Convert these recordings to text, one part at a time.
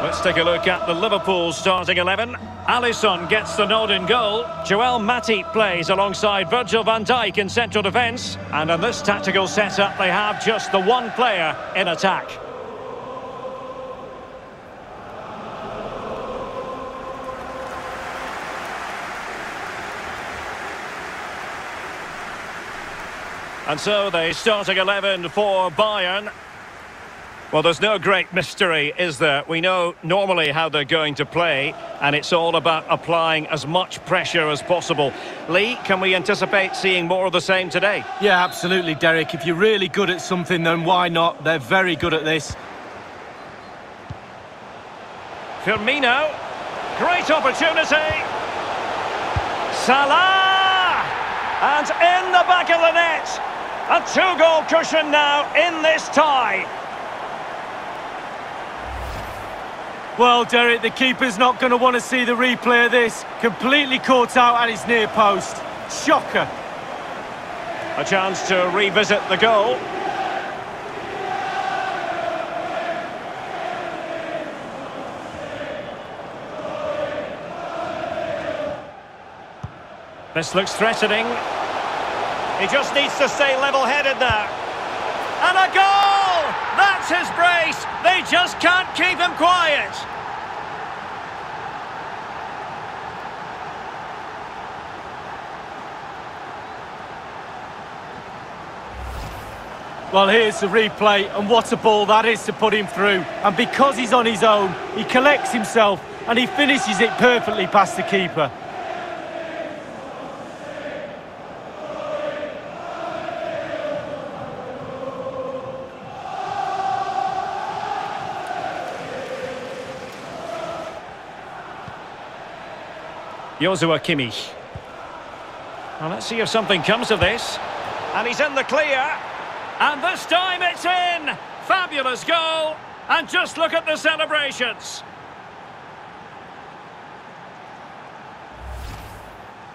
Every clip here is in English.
Let's take a look at the Liverpool starting 11. Alisson gets the nod in goal. Joel Matip plays alongside Virgil van Dijk in central defence. And in this tactical setup, they have just the one player in attack. And so the starting 11 for Bayern. Well, there's no great mystery, is there? We know normally how they're going to play, and it's all about applying as much pressure as possible. Lee, can we anticipate seeing more of the same today? Yeah, absolutely, Derek. If you're really good at something, then why not? They're very good at this. Firmino, great opportunity. Salah! And in the back of the net. A two-goal cushion now in this tie. Well, Derek, the keeper's not going to want to see the replay of this. Completely caught out at his near post. Shocker. A chance to revisit the goal. This looks threatening. He just needs to stay level-headed now. And a goal! That's his brace! They just can't keep him quiet! Well, here's the replay, and what a ball that is to put him through. And because he's on his own, he collects himself, and he finishes it perfectly past the keeper. Joshua Kimmich. Well, let's see if something comes of this. And he's in the clear. And this time it's in! Fabulous goal! And just look at the celebrations.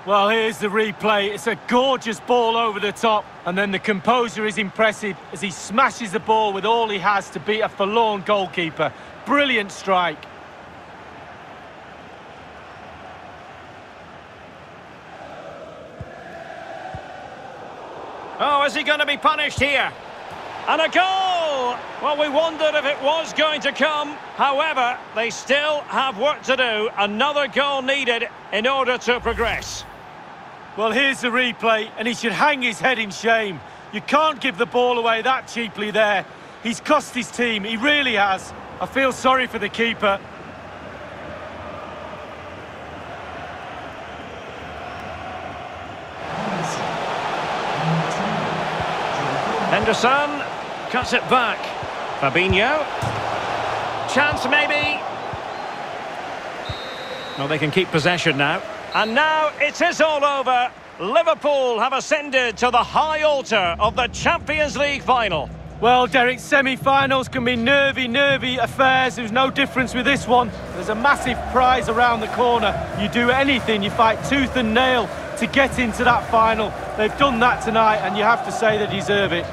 Well, here's the replay. It's a gorgeous ball over the top. And then the composure is impressive as he smashes the ball with all he has to beat a forlorn goalkeeper. Brilliant strike. Oh, is he going to be punished here? And a goal! Well, we wondered if it was going to come. However, they still have work to do. Another goal needed in order to progress. Well, here's the replay, and he should hang his head in shame. You can't give the ball away that cheaply there. He's cost his team, he really has. I feel sorry for the keeper. Henderson cuts it back. Fabinho. Chance maybe. Well, they can keep possession now. And now it is all over. Liverpool have ascended to the high altar of the Champions League final. Well, Derek, semi-finals can be nervy, nervy affairs. There's no difference with this one. There's a massive prize around the corner. You do anything, you fight tooth and nail to get into that final. They've done that tonight, and you have to say they deserve it.